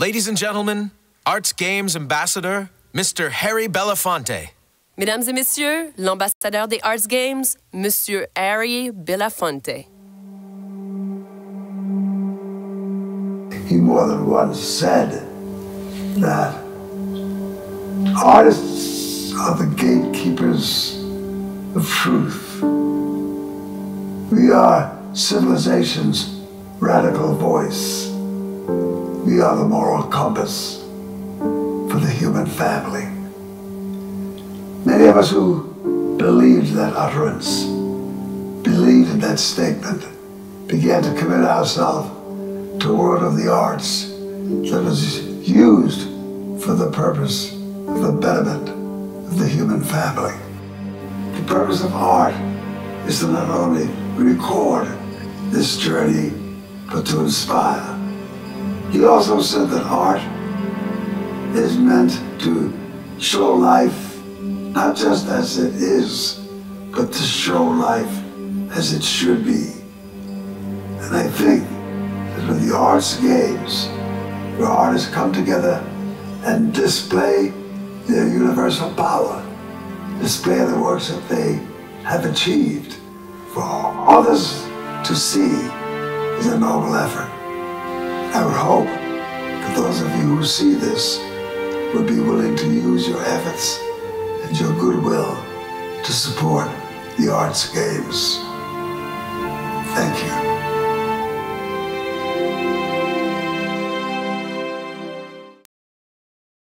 Ladies and gentlemen, Arts Games Ambassador, Mr. Harry Belafonte. Mesdames et messieurs, l'ambassadeur des Arts Games, Monsieur Harry Belafonte. He more than once said that artists are the gatekeepers of truth. We are civilization's radical voice. We are the moral compass for the human family. Many of us who believed that utterance, believed in that statement, began to commit ourselves to a world of the arts that was used for the purpose of the betterment of the human family. The purpose of art is to not only record this journey, but to inspire. He also said that art is meant to show life not just as it is, but to show life as it should be. And I think that with the arts games, where artists come together and display their universal power, display the works that they have achieved for others to see is a noble effort. I would hope that those of you who see this would be willing to use your efforts and your goodwill to support the arts games. Thank you.